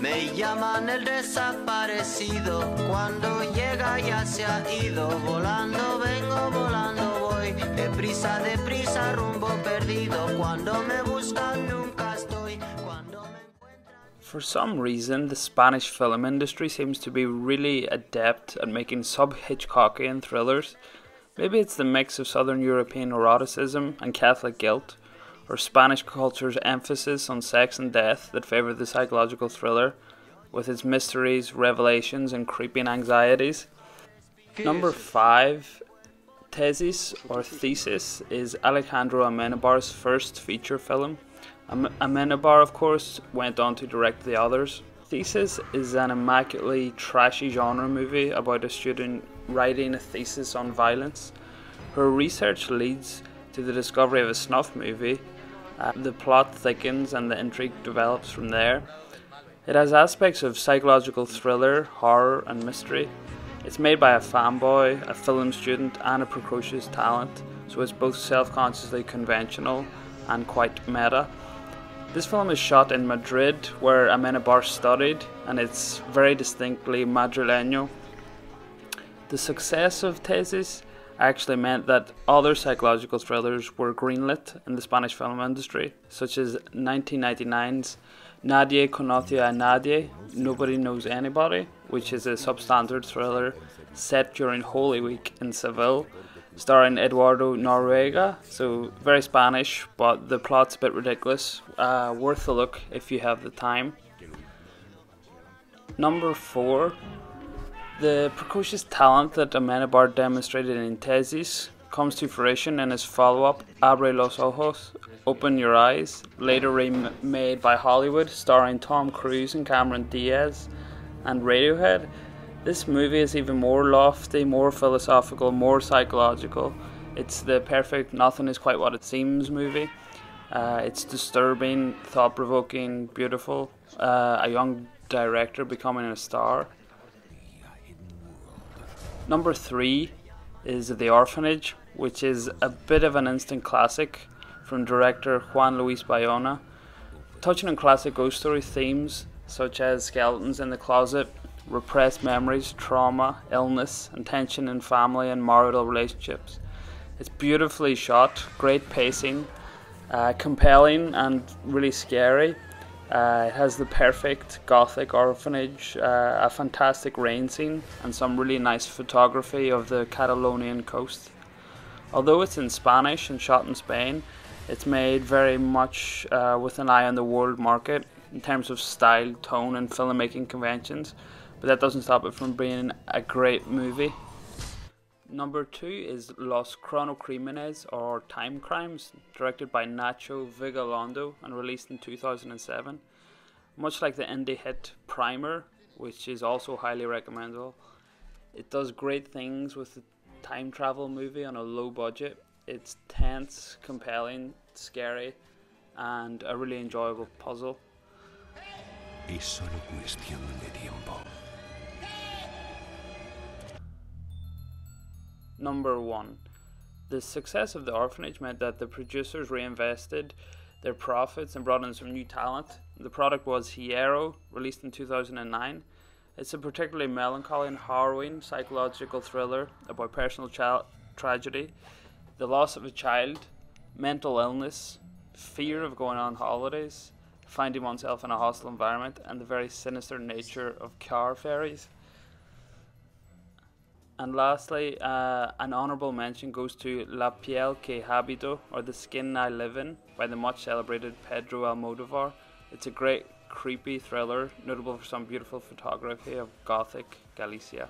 Me llaman el desaparecido, cuando llega ya se ha ido, volando vengo, volando voy, deprisa, deprisa, rumbo perdido, cuando me buscan nunca estoy, cuando me For some reason, the Spanish film industry seems to be really adept at making sub Hitchcockian thrillers. Maybe it's the mix of Southern European eroticism and Catholic guilt, or Spanish culture's emphasis on sex and death that favour the psychological thriller, with its mysteries, revelations, and creeping anxieties. Number five, Tesis or Thesis is Alejandro Amenabar's first feature film. Amenabar, of course, went on to direct the others. Thesis is an immaculately trashy genre movie about a student writing a thesis on violence. Her research leads to the discovery of a snuff movie. Uh, the plot thickens and the intrigue develops from there. It has aspects of psychological thriller, horror, and mystery. It's made by a fanboy, a film student, and a precocious talent, so it's both self consciously conventional and quite meta. This film is shot in Madrid, where Amenabar studied, and it's very distinctly Madrileño. The success of Tesis actually meant that other psychological thrillers were greenlit in the Spanish film industry, such as 1999's Nadie conoce a nadie, Nobody Knows Anybody, which is a substandard thriller set during Holy Week in Seville, starring Eduardo Noriega. So very Spanish, but the plot's a bit ridiculous. Uh, worth a look if you have the time. Number four, the precocious talent that Amenabar demonstrated in Thesis comes to fruition in his follow-up Abre los Ojos, Open Your Eyes, later remade by Hollywood, starring Tom Cruise and Cameron Diaz and Radiohead. This movie is even more lofty, more philosophical, more psychological. It's the perfect nothing is quite what it seems movie. Uh, it's disturbing, thought provoking, beautiful. Uh, a young director becoming a star. Number three is The Orphanage, which is a bit of an instant classic from director Juan Luis Bayona, touching on classic ghost story themes such as skeletons in the closet, repressed memories, trauma, illness, and tension in family and marital relationships. It's beautifully shot, great pacing, uh, compelling, and really scary. Uh, it has the perfect gothic orphanage, uh, a fantastic rain scene, and some really nice photography of the Catalonian coast. Although it's in Spanish and shot in Spain, it's made very much uh, with an eye on the world market in terms of style, tone, and filmmaking conventions, but that doesn't stop it from being a great movie. Number two is Los Cronocrímenes or Time Crimes, directed by Nacho Vigalondo and released in 2007. Much like the indie hit Primer, which is also highly recommendable, it does great things with the time travel movie on a low budget. It's tense, compelling, scary, and a really enjoyable puzzle. Es solo cuestión de tiempo. Number one. The success of the orphanage meant that the producers reinvested their profits and brought in some new talent. The product was Hierro, released in 2009. It's a particularly melancholy and harrowing psychological thriller about personal child tragedy, the loss of a child, mental illness, fear of going on holidays, finding oneself in a hostile environment, and the very sinister nature of car ferries. And lastly, uh, an honourable mention goes to La piel que habito, or The Skin I Live In, by the much celebrated Pedro Almodovar. It's a great, creepy thriller, notable for some beautiful photography of Gothic Galicia.